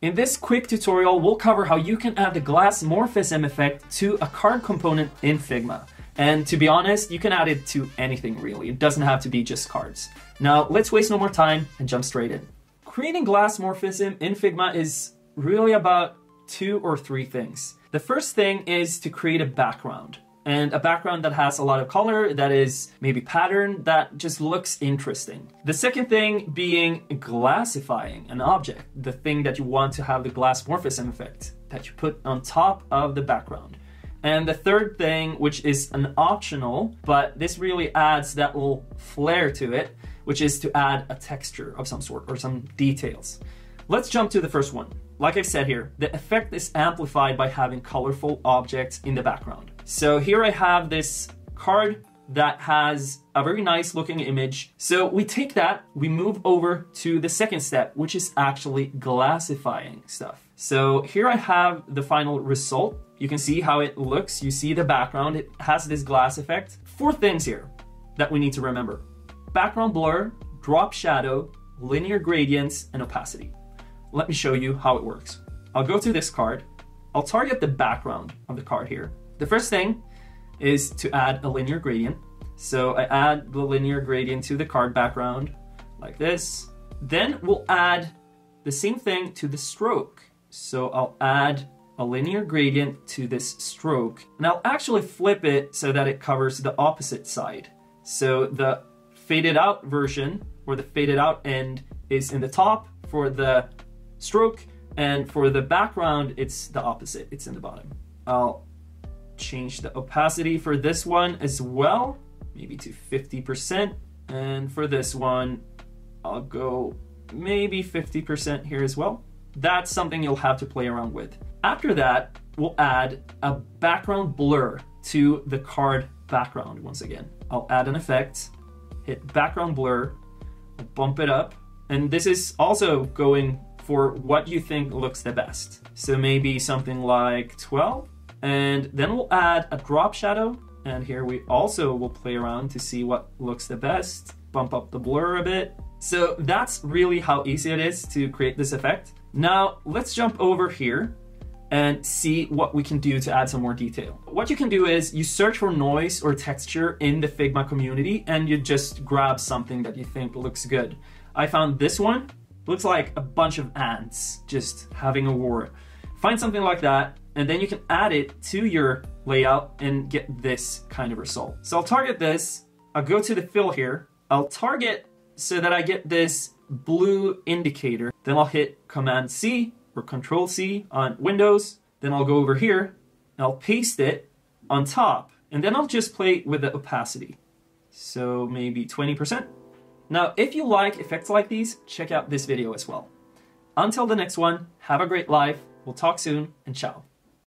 In this quick tutorial, we'll cover how you can add the glassmorphism effect to a card component in Figma. And to be honest, you can add it to anything really. It doesn't have to be just cards. Now, let's waste no more time and jump straight in. Creating glassmorphism in Figma is really about two or three things. The first thing is to create a background and a background that has a lot of color, that is maybe pattern, that just looks interesting. The second thing being glassifying an object, the thing that you want to have the glassmorphism effect that you put on top of the background. And the third thing, which is an optional, but this really adds that little flair to it, which is to add a texture of some sort or some details. Let's jump to the first one. Like I said here, the effect is amplified by having colorful objects in the background. So here I have this card that has a very nice looking image. So we take that, we move over to the second step, which is actually glassifying stuff. So here I have the final result. You can see how it looks. You see the background. It has this glass effect. Four things here that we need to remember. Background blur, drop shadow, linear gradients, and opacity. Let me show you how it works. I'll go to this card. I'll target the background of the card here. The first thing is to add a linear gradient. So I add the linear gradient to the card background like this. Then we'll add the same thing to the stroke. So I'll add a linear gradient to this stroke. And I'll actually flip it so that it covers the opposite side. So the faded out version or the faded out end is in the top for the stroke and for the background it's the opposite, it's in the bottom. I'll change the opacity for this one as well, maybe to 50%. And for this one, I'll go maybe 50% here as well. That's something you'll have to play around with. After that, we'll add a background blur to the card background once again. I'll add an effect, hit background blur, bump it up, and this is also going for what you think looks the best. So maybe something like 12, and then we'll add a drop shadow. And here we also will play around to see what looks the best. Bump up the blur a bit. So that's really how easy it is to create this effect. Now let's jump over here and see what we can do to add some more detail. What you can do is you search for noise or texture in the Figma community and you just grab something that you think looks good. I found this one, looks like a bunch of ants just having a war. Find something like that and then you can add it to your layout and get this kind of result. So I'll target this, I'll go to the fill here, I'll target so that I get this blue indicator, then I'll hit Command C or Control C on Windows, then I'll go over here, and I'll paste it on top, and then I'll just play with the opacity. So maybe 20%. Now, if you like effects like these, check out this video as well. Until the next one, have a great life, we'll talk soon, and ciao.